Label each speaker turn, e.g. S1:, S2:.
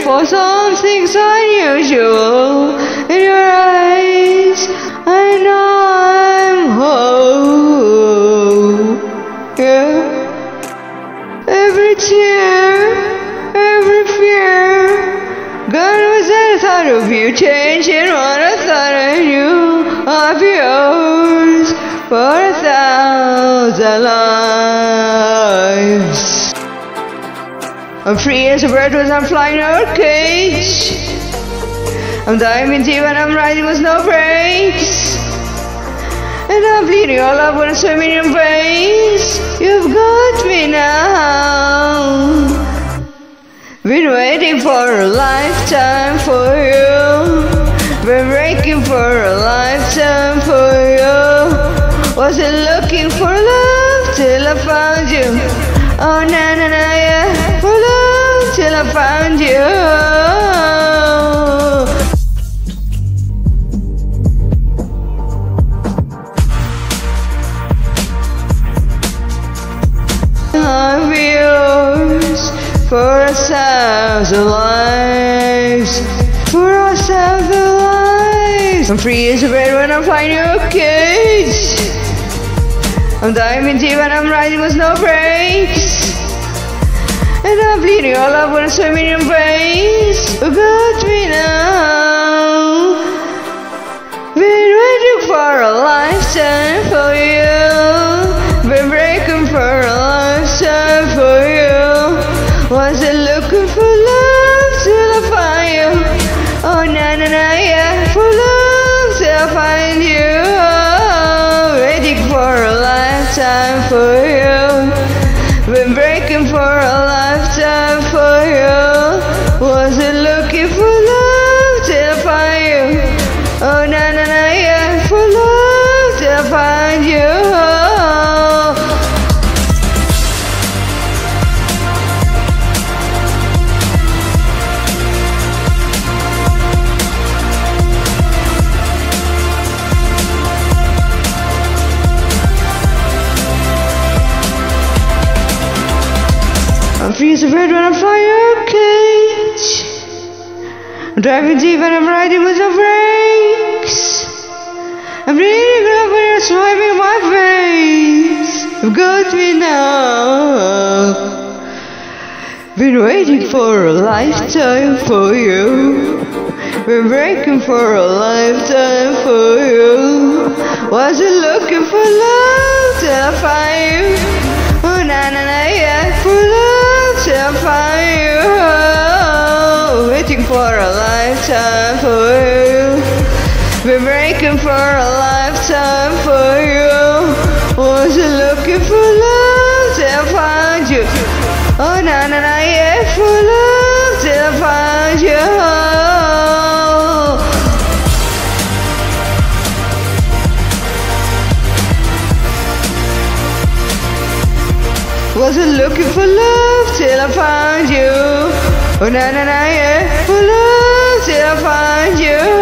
S1: For something's unusual in your eyes. I know I'm whole. Yeah. Every tear, every fear. God was the thought of you changing what I thought I knew of yours for a thousand lives. I'm free as a bird when I'm flying out of cage. I'm diving deep when I'm riding with no brakes. And I'm bleeding all up when I'm swimming in veins. You've got me now. Been waiting for a lifetime for you. Been breaking for a lifetime for you. Wasn't looking for love till I found you. Oh na na na yeah, I found you. Yours for thousand lives, for thousand lives. I'm free as a bird when I'm flying your cage. I'm diving deep when I'm riding with no brakes. And I'm bleeding all up when I'm swimming in veins. You got me now. Been waiting for a lifetime for you. Been breaking for a lifetime for you. Wasn't looking for love till I find you. Oh na na na yeah, for love till I find you. Oh, waiting for a lifetime for you. Been breaking for a I'm free as a when I'm flying cage. I'm driving deep and I'm riding with no brakes. I'm bleeding up when you're swiping my face. You've got me now. Been waiting for a lifetime for you. Been breaking for a lifetime for you. Wasn't looking for love till I find you. Oh na na na for a lifetime for you. Wasn't looking for love till I find you. Oh na na na yeah, for love till I find you. Wasn't looking for love till I found you. Oh na na na yeah, for love till I find you.